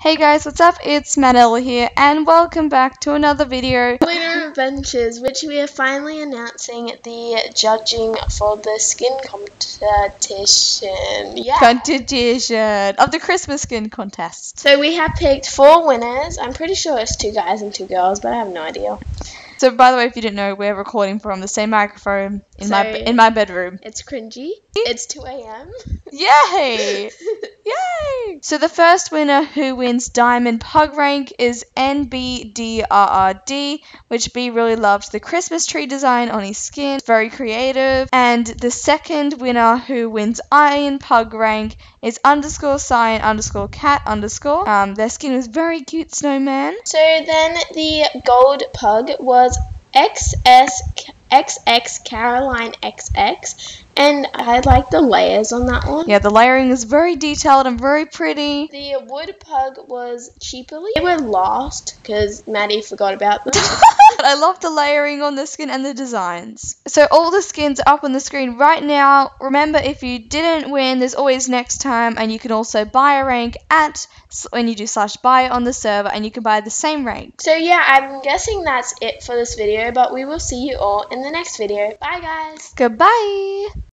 Hey guys, what's up? It's Madella here, and welcome back to another video. Glitter Adventures, which we are finally announcing the judging for the skin competition. Yeah. Competition of the Christmas skin contest. So we have picked four winners. I'm pretty sure it's two guys and two girls, but I have no idea. So, by the way, if you didn't know, we're recording from the same microphone in my in my bedroom. It's cringy. It's 2 a.m. Yay! Yay! So the first winner who wins Diamond Pug rank is NBDRRD, which B really loved the Christmas tree design on his skin. It's very creative. And the second winner who wins Iron Pug rank is underscore Cyan underscore cat underscore. Um, their skin was very cute snowman. So then the gold pug was XS XX Caroline XX, and I like the layers on that one. Yeah, the layering is very detailed and very pretty. The wood pug was cheaply. They were lost because Maddie forgot about them. I love the layering on the skin and the designs. So all the skins are up on the screen right now. Remember, if you didn't win, there's always next time, and you can also buy a rank at when you do slash buy on the server, and you can buy the same rank. so yeah, I'm guessing that's it for this video, but we will see you all in the next video. Bye guys! Goodbye.